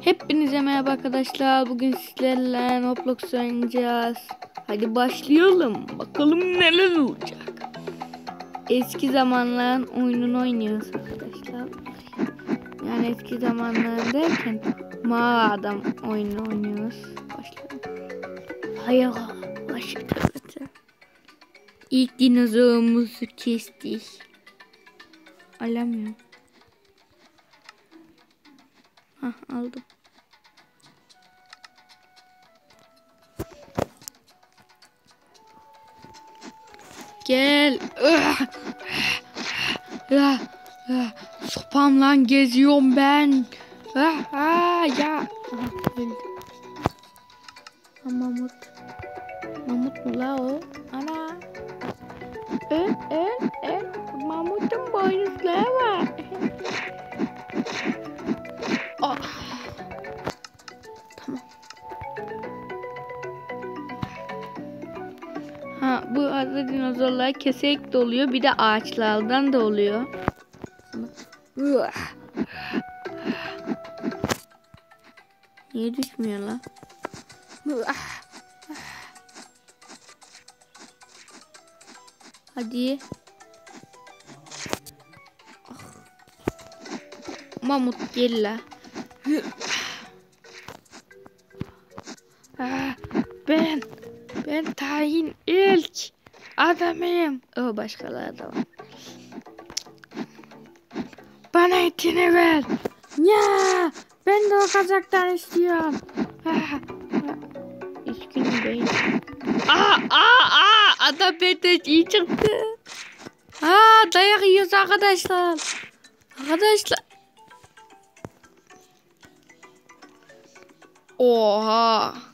Hepinize merhaba arkadaşlar. Bugün sizlerle Roblox oynayacağız. Hadi başlayalım. Bakalım neler olacak. Eski zamanların oyununu oynuyoruz arkadaşlar. Yani eski zamanlar derken mağara adam oyunu oynuyoruz. Başlayalım. Hayır. Başlayalım. İlk dinozorumuzu kestik. Alamıyorum. Hah aldım. Gel. Sopamla geziyorum ben. Ah, ah, ya. Aha, Mamut. Mamut mu la o? Ana. Öl, öl, kesek de oluyor. Bir de ağaçlardan da oluyor. Niye düşmüyor lan? Hadi. Mamut gel la. Ah, Ben, ben tayin ilk adamıyım. O başkaları da var. Bana etini ver. Ya, ben de o kazaktan istiyorum. Üzgünüm bey. Aa, aa, aa, adam benden iyi çıktı. Aa, dayak yiyoruz arkadaşlar. Arkadaşlar. Oha.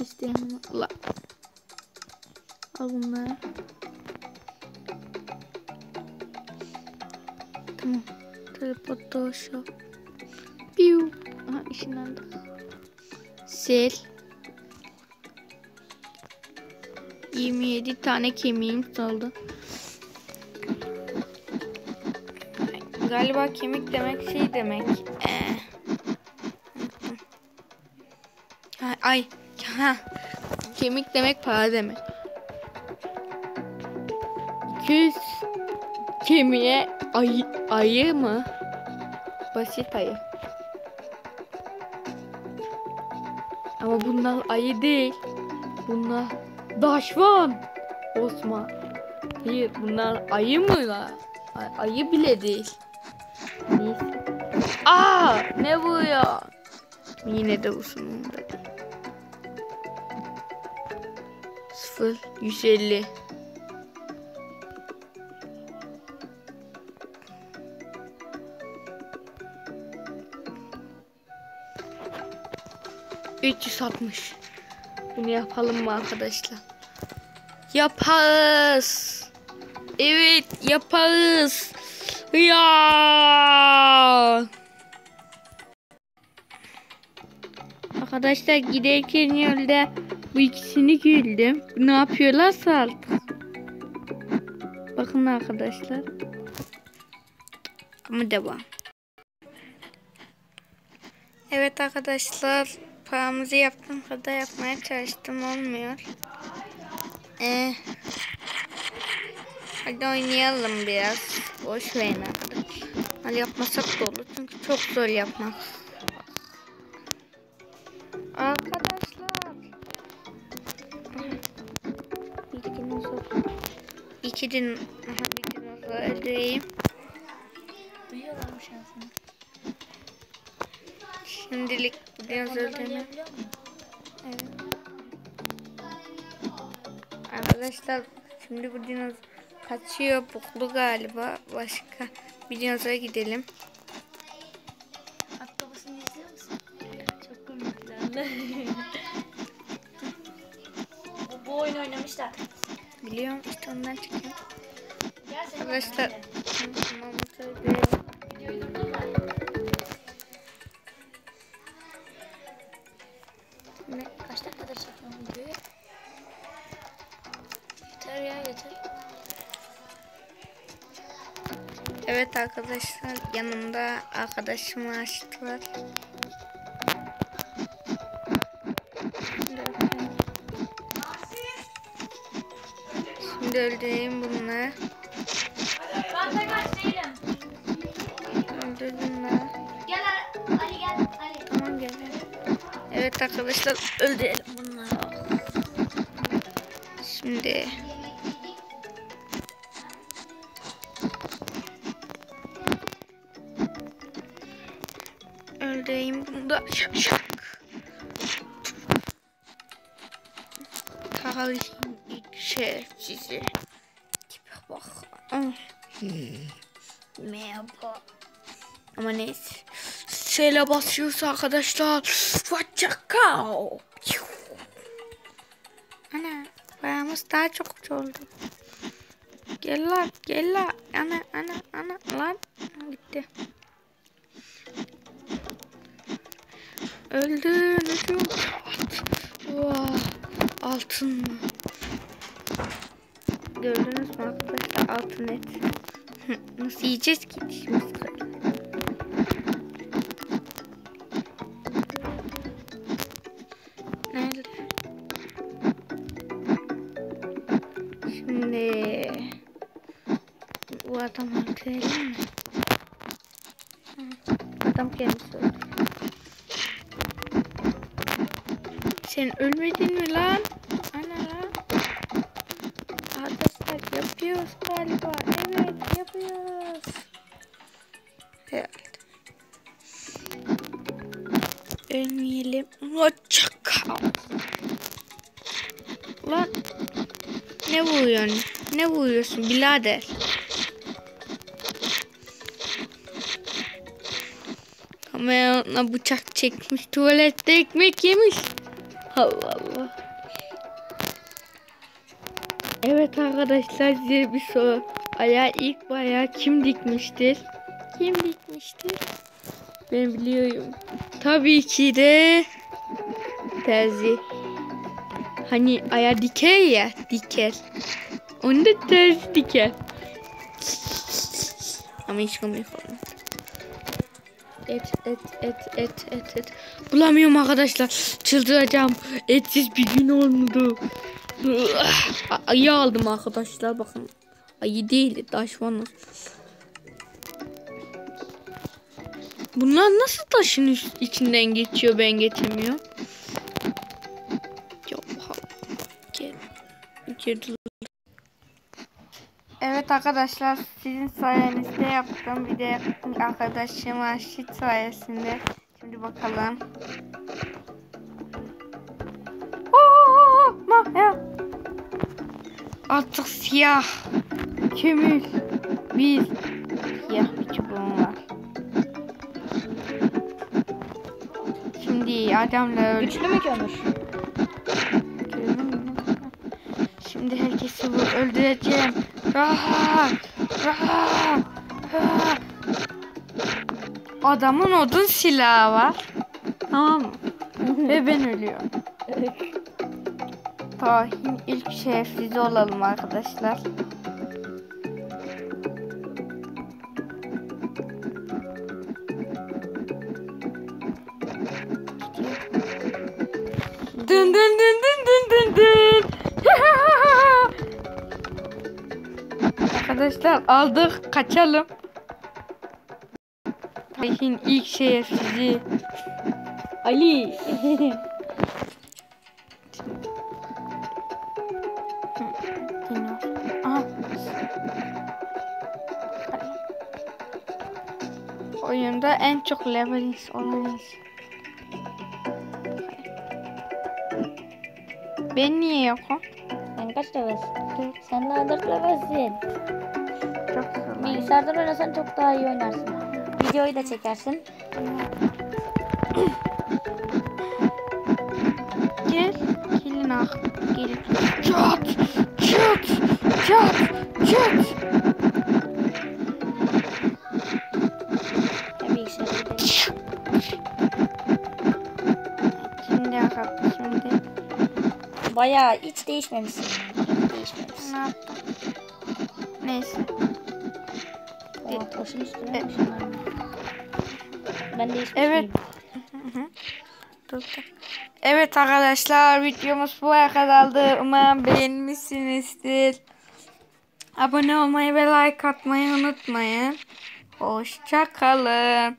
İsteyen Allah. Al bunları. Tamam. Teleport aşağı. Piu. Aha ışınlandı. Sil. 27 tane kemiğim kaldı. Galiba kemik demek şey demek. Ee, ha, ay. Ha. Kemik demek para demek. 200 kemiğe ayı, ayı mı? Basit ayı. Ama bunlar ayı değil. Bunlar daşvan. Osman. Hayır bunlar ayı mı la? Ayı bile değil. Neyse. Aa ne bu ya? Yine de usumunda. 0 150 360 Bunu yapalım mı arkadaşlar? Yaparız. Evet yaparız. Ya. Arkadaşlar giderken yolda bu ikisini güldüm. Ne yapıyorlarsa artık. Bakın arkadaşlar. Ama devam. Evet arkadaşlar paramızı yaptım kadar yapmaya çalıştım olmuyor. Ee, hadi oynayalım biraz. Boş verin arkadaşlar. Hadi yapmasak da olur çünkü çok zor yapmak. Arkadaşlar. İki din Aha, bir dinozor öldüreyim. Duyuyorlarmış aslında. Şimdilik bu dinozorlarını Evet. Arkadaşlar şimdi bu dinozor kaçıyor buklu galiba. Başka bir dinozora gidelim. biliyorum. İşte ondan çıkıyor. Arkadaşlar. Ne? Kaç dakikadır çekiyorum videoyu? Yeter ya yeter. Evet arkadaşlar yanımda arkadaşımı açtılar. Şimdi öldüreyim bunları. Ben de kaç değilim. Öldür bunları. Gel Ali, gel. Ali. Tamam gel. Evet arkadaşlar öldürelim bunları. Şimdi öldüreyim bunu da ilk şerefsizi. Tipe bak. Ah. Merhaba. Ama neyse. Şöyle basıyorsa arkadaşlar. Vachakao. Ana paramız daha çok oldu. Gel lan gel lan. Ana ana ana lan. Gitti. Öldü. Öldü. Vah. Altın mı? Gördünüz mü arkadaşlar altın et. Nasıl yiyeceğiz ki dişimiz. Nerede? Şimdi bu adamı öldürelim mi? Adam kendisi öldü. Sen ölmedin mi lan? Ana lan. Arkadaşlar yapıyoruz galiba. Evet yapıyoruz. Herhalde. Ölmeyelim. Çakal. Lan. Ne vuruyorsun? Ne vuruyorsun birader? Kamerana bıçak çekmiş. Tuvalette ekmek yemiş. Allah Allah. Evet arkadaşlar size bir soru. Ayağı ilk bayağı kim dikmiştir? Kim dikmiştir? Ben biliyorum. Tabii ki de terzi. Hani aya diker ya diker. Onu da terzi diker. Ama hiç komik olmadı. Et et et et et et. Bulamıyorum arkadaşlar. Çıldıracağım. Etsiz bir gün olmadı. Ayı aldım arkadaşlar bakın. Ayı değil taşvanı. Bunlar nasıl taşın içinden geçiyor ben geçemiyorum. Evet arkadaşlar sizin sayenizde yaptım. Bir de arkadaşım Aşit sayesinde. Şimdi bakalım. Oo, ma ya. Artık siyah. Kömür. Bir siyah bir çubuğum var. Şimdi adamla öldü. Güçlü mü kömür? Şimdi herkesi bu öldüreceğim. Rahat, rahat, rahat. Adamın odun silahı var. Tamam mı? Ve ben ölüyorum. Tarihin ilk şerefsizi olalım arkadaşlar. Dın dın dın dın dın dın dın. Arkadaşlar aldık kaçalım. Tarihin ilk şerefsizi. Ali. Oyunda en çok leveliz olanız. Ben niye yokum? Sen kaç levelsin? Sen daha 4 levelsin. Çok kolay. Bilgisayardan oynasan çok daha iyi oynarsın. Videoyu da çekersin. Gel. Gelin ah. Gelin. Çat. Çat. Çat. Çat. Bayağı hiç değişmemişsin. Hiç değişmemişsin. ne yaptım? Neyse. Aa, taşın üstüne ışınlandım. Ben de hiçbir Evet. Evet arkadaşlar videomuz buraya kadardı. Umarım beğenmişsinizdir. Abone olmayı ve like atmayı unutmayın. Hoşça kalın.